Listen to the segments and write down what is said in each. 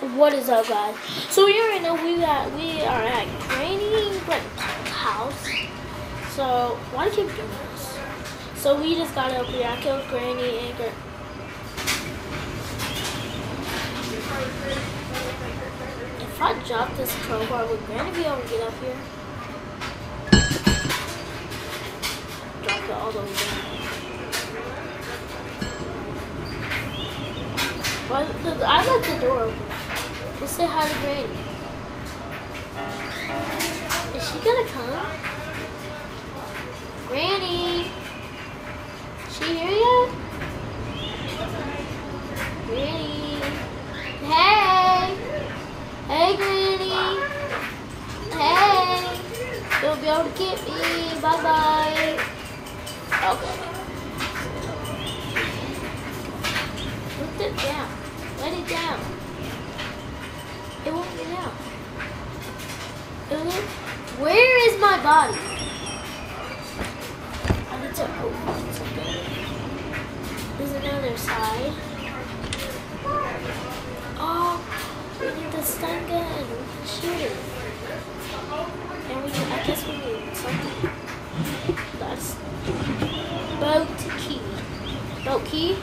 What is up, guys? So you already know we got we are at Granny Brent's house. So why do you keep doing this? So we just got up here. I killed Granny and Gr If I drop this crowbar, would Granny be able to get up here? Drop it all the way down. Why, I left the door open. Let's say hi to Granny. Is she gonna come? Granny! Is She here yet? Granny! Hey! Hey, Granny! Hey! You'll be able to get me. Bye-bye. Okay. Put it down. Let it down. It won't get out. Where is my body? I need to open something. There's another side. Oh, we need the stun gun. Shoot it. And we I guess we need something. That's boat key. Boat key?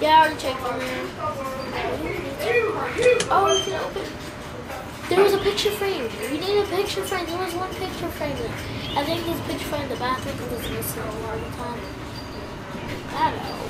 Yeah, I already checked on there. Oh, we can open. There was a picture frame. We need a picture frame. There was one picture frame there. I think this picture frame in the bathroom because it's missing a lot of the time. I don't know.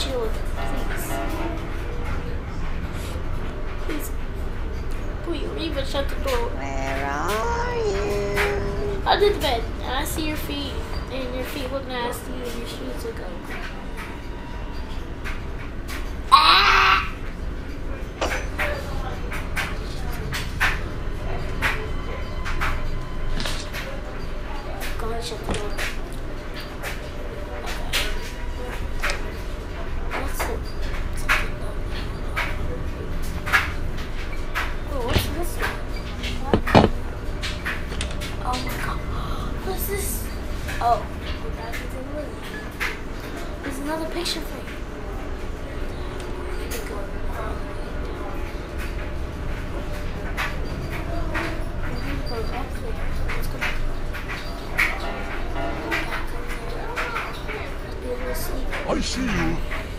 I didn't want you. Please. Please. Please, even shut the door. Where are you? Under the bed, and I see your feet, and your feet look nasty, and your shoes look ugly. Ah! Go ahead, shut the door. Okay. What's it? something Oh, what's this one? What? Oh my god. What's this? Oh. There's another picture frame. I see all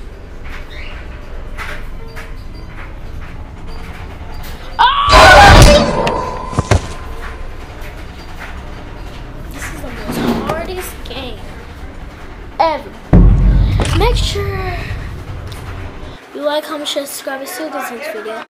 Make sure you like, comment, share, subscribe, and see you in next video.